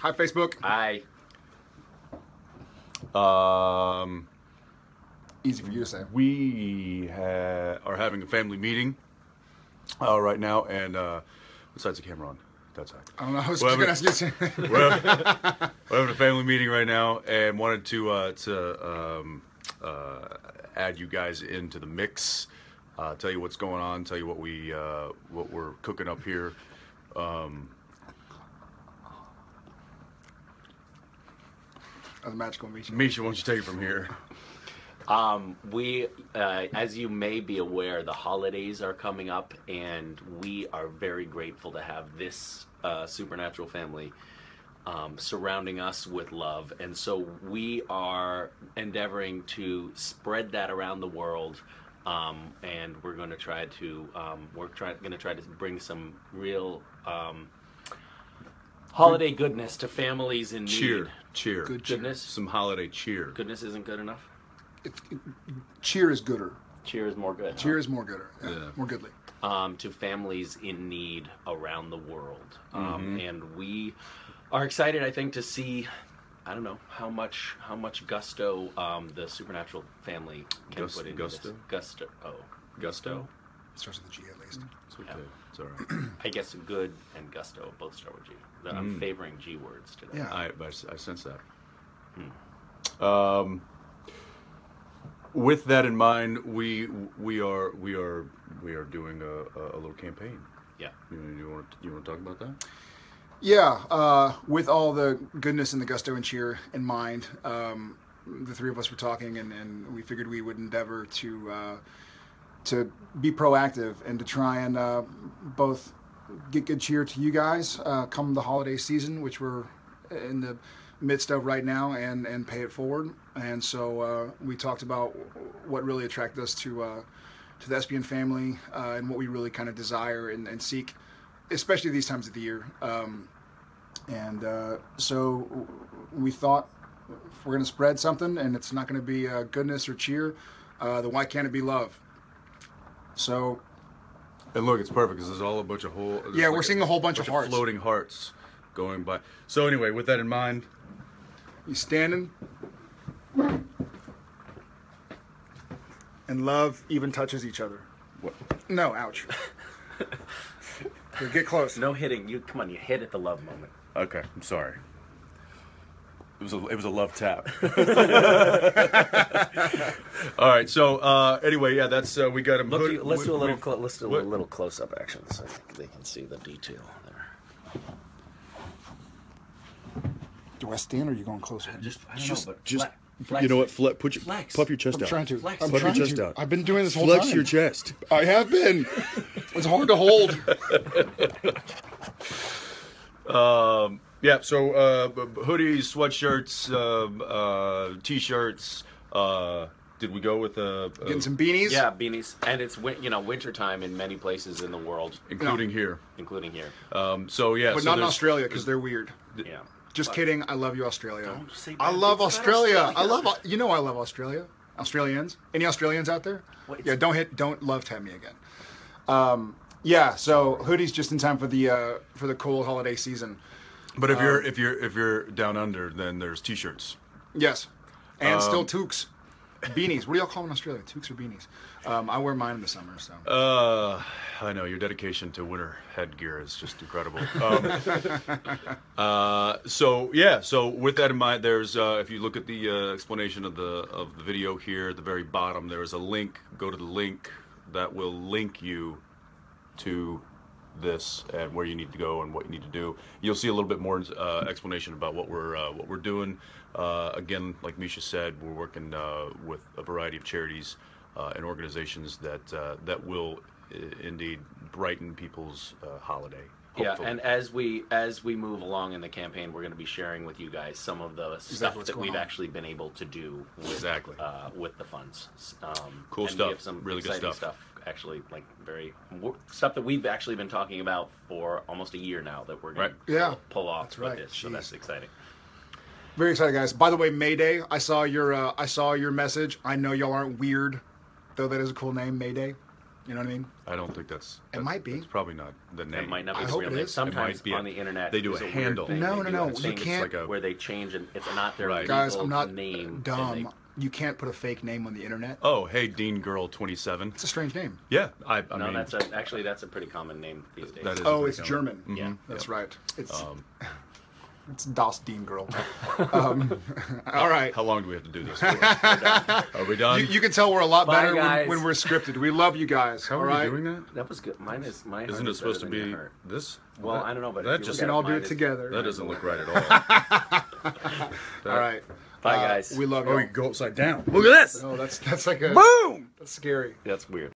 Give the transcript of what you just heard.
Hi, Facebook. I Um, Easy for you to say. we ha- are having a family meeting uh, right now, and uh, what side's the camera on? that's side. I don't know. I was Well, just gonna ask you. to- We're having, we're having a family meeting right now, and wanted to uh, to um, uh, add you guys into the mix. Uh, tell you what's going on. Tell you what we uh, what we're cooking up here. The magical Misha. Misha, why don't you take it from here? Um, we, uh, as you may be aware, the holidays are coming up, and we are very grateful to have this uh, supernatural family um, surrounding us with love. And so we are endeavoring to spread that around the world. Um, and we're going to try to um, we're trying going to try to bring some real um, holiday goodness to families in Cheer, need. cheer. Good cheer. Goodness, Some holiday cheer. goodness isn't good enough. It, it, cheer is gooder. Cheer is more good. huh? Cheer is more gooder. Yeah, Yeah. More goodly. um, to families in need around the world. Um, Mm-hmm. and we are excited, I think, to see. I don't know how much how much gusto um, the supernatural family can Gus- put into gusto? this. Gusto. Oh, Gusto? Starts with a G at least. It's okay. Yeah. It's all right. I guess good and gusto both start with G. I'm favoring G words today. Yeah. I, I, I sense that. Um, with that in mind, we we are we are we are doing a, a, a little campaign. Yeah. You, you want you want to talk about that? Yeah, uh, with all the goodness and the gusto and cheer in mind, um, the three of us were talking, and, and we figured we would endeavor to uh, to be proactive and to try and uh, both get good cheer to you guys uh, come the holiday season, which we're in the midst of right now, and and pay it forward. And so uh, we talked about what really attracted us to uh, to the SPN family uh, and what we really kind of desire and, and seek, especially these times of the year. Um, and uh, so we thought if we're going to spread something and it's not going to be goodness or cheer, uh, then why can't it be love? So And look, it's perfect because there's all a bunch of whole. Yeah, like we're seeing a whole bunch of hearts. floating hearts going by. So anyway, with that in mind, you standing, and love even touches each other. what? No, ouch. Here, get close. No hitting. You come on. You hit at the love moment. Okay, I'm sorry. It was a it was a love tap. all right, so uh, anyway, yeah, that's uh, we got him. Look, hood- let's do a we- little. we- Cl- let's do a what- little close-up action so they can see the detail there. Do I stand or are you going closer? Just, I don't Just- know, but just- fle- flex You know what? Fle- put your Flex. puff your chest I'm out. trying to. Flex. I'm Puff your trying chest to. out. I've been doing this whole Flex time. Flex your chest. I have been. It's hard to hold. Um, yeah, so uh, b- b- hoodies, sweatshirts, um, uh, t-shirts. Uh, did we go with uh, uh, Getting some beanies. Yeah, beanies, and it's you know wintertime in many places in the world, including No. here? including here. Um, so yeah, But so not in Australia because they're weird. Yeah. Just But- kidding. I love you, Australia. Don't say I love things about Australia. I love. You know I love Australia. Australians. Any Australians out there? Wait, yeah. Don't hit. Don't love tap me again. Um, yeah. So hoodies just in time for the uh, for the cold holiday season. But if Um, you're if you're if you're down under, then there's t-shirts. Yes. And Um, still toques. Beanies. What do y'all call them in Australia? Toques or beanies? Um, I wear mine in the summer. So. Uh, I know your dedication to winter headgear is just incredible. Um, uh, so yeah, so with that in mind, there's uh, if you look at the uh, explanation of the of the video here at the very bottom, there is a link. Go to the link that will link you to this and where you need to go and what you need to do. You'll see a little bit more uh, explanation about what we're uh, what we're doing. Uh, again, like Misha said, we're working uh, with a variety of charities uh, and organizations that uh, that will indeed brighten people's uh, holiday. Yeah, and as we as we move along in the campaign, we're going to be sharing with you guys some of the stuff that we've on. actually been able to do with, Exactly. uh, with the funds. Um, Cool and stuff. We have some Really good exciting stuff. Actually, like very stuff that we've actually been talking about for almost a year now that we're going Right. to Yeah. pull off That's with right. this. So that's exciting. Very excited, guys. By the way, Mayday. I saw your uh, I saw your message. I know y'all aren't weird, though. That is a cool name, Mayday. You know what I mean? I don't think that's. It that- might be. It's probably not the name. It might not I be the hope real it name. is. It Sometimes might be a- on the internet, they do there's a weird handle. thing. No, They no, do no, a you thing can't- It's like a- where they change and it's not their Right. legal Guys, I'm not name. and dumb. they- You can't put a fake name on the internet. Oh, hey, Dean Girl 27. It's a strange name. Yeah, I, I no, mean, that's a, actually that's a pretty common name these days. That is- Oh, it's common. German. Yeah. That's right. It's Um, it's Das Dean Girl. um, all right. how long do we have to do this? for? Are we done? You, you can tell we're a lot Bye, better when, guys. when we're scripted. We love you guys. how all are right. we doing that? That was good. Mine is mine. Isn't it supposed to be this? Well, That- I don't know, but that you just We look can at all do mine, it it's- together. that doesn't look right at all. All right. Bye, Uh, guys. We love you. Oh, you go upside down. Look at this. Oh, that's that's like a Boom. that's scary. That's weird.